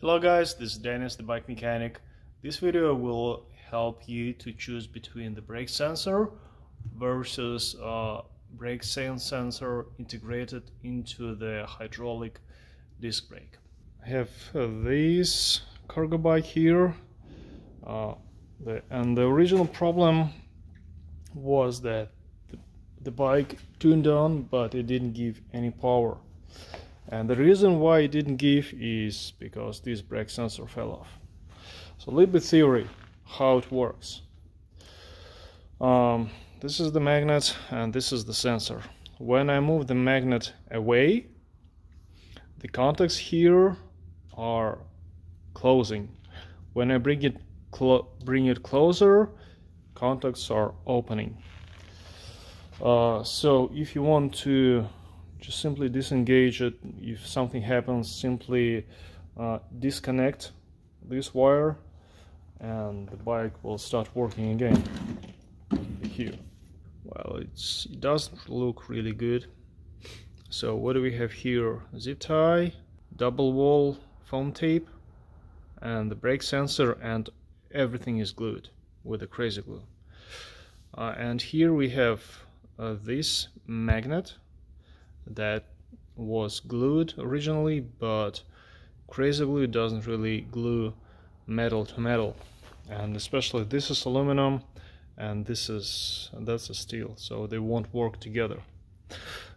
Hello guys, this is Denis, the bike mechanic. This video will help you to choose between the brake sensor versus uh, brake sensor integrated into the hydraulic disc brake. I have uh, this cargo bike here uh, the, and the original problem was that the, the bike tuned on but it didn't give any power and the reason why it didn't give is because this brake sensor fell off. So a little bit theory how it works. Um, this is the magnet and this is the sensor. When I move the magnet away the contacts here are closing. When I bring it bring it closer contacts are opening. Uh, so if you want to just simply disengage it. If something happens simply uh, disconnect this wire and the bike will start working again. Here well it's it doesn't look really good. So what do we have here? Zip tie double wall foam tape and the brake sensor and everything is glued with a crazy glue. Uh, and here we have uh, this magnet that was glued originally but crazy glue doesn't really glue metal to metal. And especially this is aluminum and this is that's a steel so they won't work together.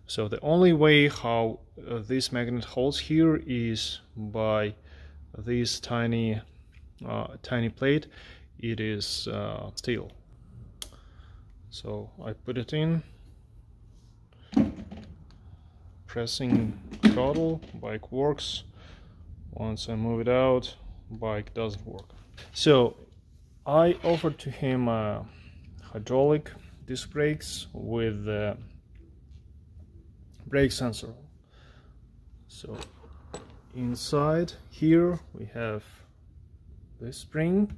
So the only way how uh, this magnet holds here is by this tiny uh, tiny plate. It is uh, steel. So I put it in pressing throttle bike works. Once I move it out bike doesn't work. So I offered to him a hydraulic disc brakes with the brake sensor. So inside here we have this spring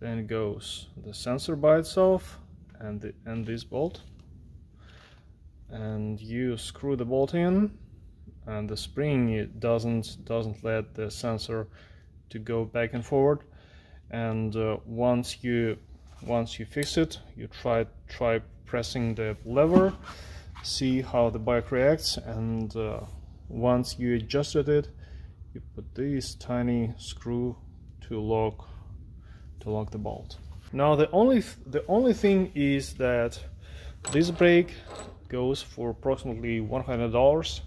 then goes the sensor by itself and the, and this bolt and you screw the bolt in and the spring it doesn't doesn't let the sensor to go back and forward. And uh, once you once you fix it you try try pressing the lever see how the bike reacts and uh, once you adjusted it you put this tiny screw to lock to lock the bolt. Now the only the only thing is that this brake goes for approximately $100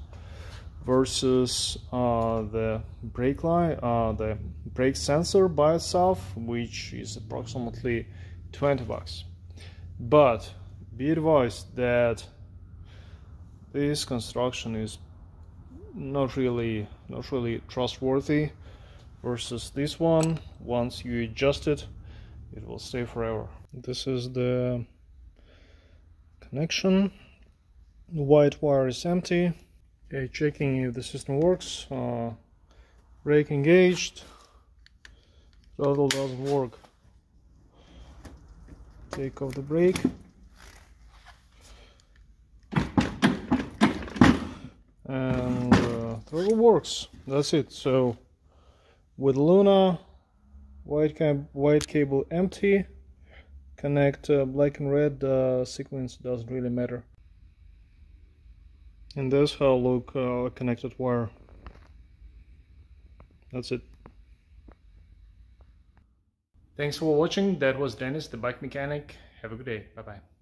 versus uh, the brake line, uh, the brake sensor by itself, which is approximately 20 bucks. But be advised that this construction is not really not really trustworthy versus this one. Once you adjust it it will stay forever. This is the connection white wire is empty. Okay checking if the system works. Uh, brake engaged. Throttle doesn't work. Take off the brake. And uh, throttle works. That's it. So with Luna white, cab white cable empty. Connect uh, black and red uh, sequence doesn't really matter and this how look uh, connected wire. That's it. Thanks for watching. That was Denis the bike mechanic. Have a good day. Bye bye